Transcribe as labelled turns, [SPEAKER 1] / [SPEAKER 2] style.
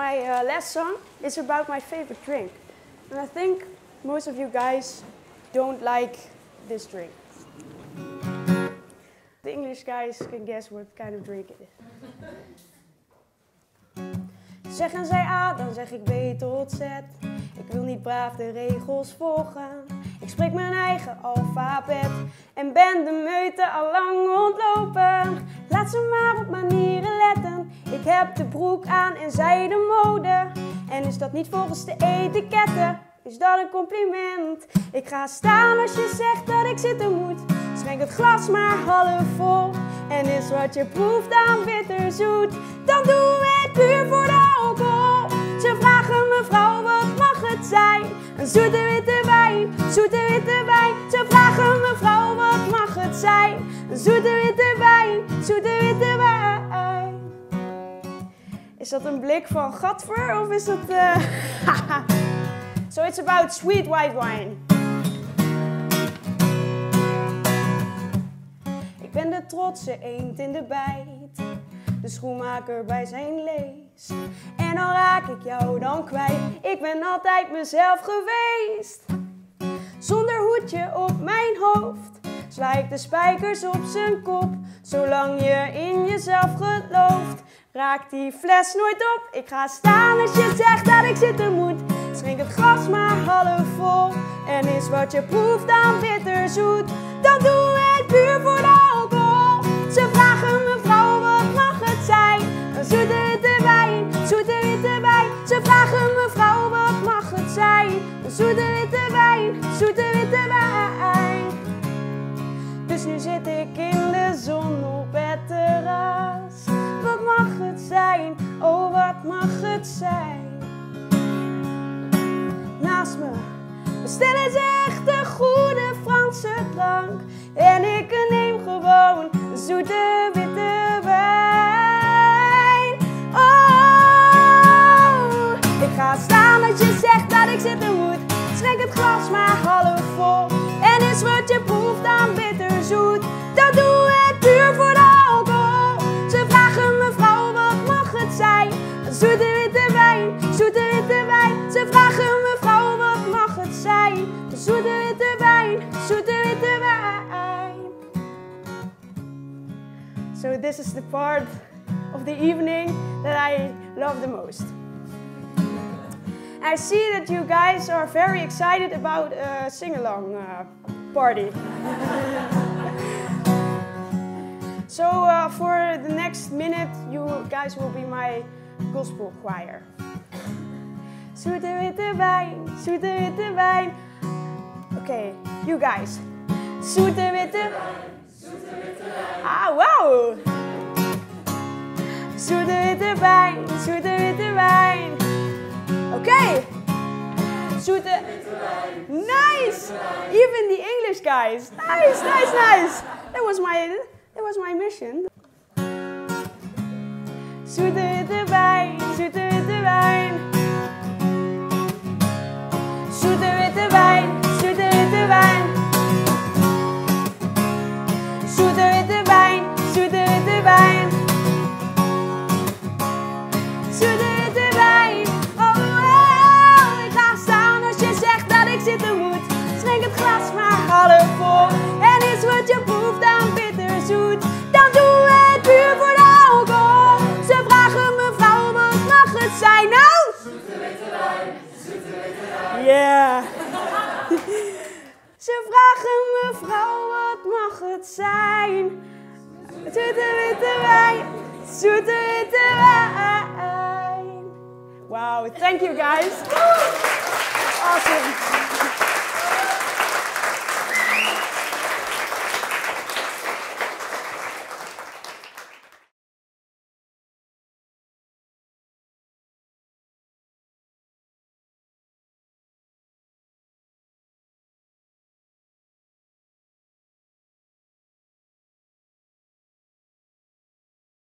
[SPEAKER 1] my uh, last song is about my favorite drink. And I think most of you guys don't like this drink. The English guys can guess what kind of drink it is. Zeggen zij A, dan zeg ik B tot Z. Ik wil niet braaf de regels volgen. Ik spreek mijn eigen alfabet en ben de meute al lang ontlopen. Laat ze maar op manieren letten. Ik heb de broek aan en zij de mode. En is dat niet volgens de etiketten? Is dat een compliment? Ik ga staan als je zegt dat ik zitten moet. Schenk het glas maar half vol. En is wat je proeft aan bitterzoet, dan doen we het puur voor de alcohol. Ze vragen mevrouw, wat mag het zijn? Een zoete witte wijn, zoete witte wijn. Ze vragen mevrouw, wat mag het zijn? Een zoete witte wijn, zoete witte wijn. Is dat een blik van Gadver of is dat... Uh... so it's about sweet white wine. Ik ben de trotse eend in de bijt, de schoenmaker bij zijn lees. En al raak ik jou dan kwijt, ik ben altijd mezelf geweest. Zonder hoedje op mijn hoofd, sla ik de spijkers op zijn kop. Zolang je in jezelf gelooft, raakt die fles nooit op. Ik ga staan als je zegt dat ik zitten moet. Schenk het glas maar half vol. En is wat je proeft dan bitterzoet, dan doen we het puur voor de alcohol. Ze vragen mevrouw, wat mag het zijn? Een zoete witte wijn, zoete witte wijn. Ze vragen mevrouw, wat mag het zijn? Een zoete witte Naast me bestellen ze echt een goede Franse drank. En ik neem gewoon zoete witte wijn. Oh, ik ga staan als je zegt dat ik zitten moet. Schenk het glas maar half vol. En is wat je proeft dan bitterzoet. Dan doen we het puur voor de alcohol. Ze vragen mevrouw, wat mag het zijn? Zoete So this is the part of the evening that I love the most. I see that you guys are very excited about a sing-along uh, party. so uh, for the next minute, you guys will be my gospel choir. Zoete witte wijn, zoete witte wijn. Okay, you guys. Zoete witte Ah, wow! Zoete witte wijn, zoete witte wijn. Okay. Zoete. Nice. Even the English guys. Nice, nice, nice. That was my that was my mission. Zoete witte wijn, zoete vragen mevrouw, wat mag het zijn? Zoete witte wijn, zoete witte wijn. Wow, thank you guys. Awesome.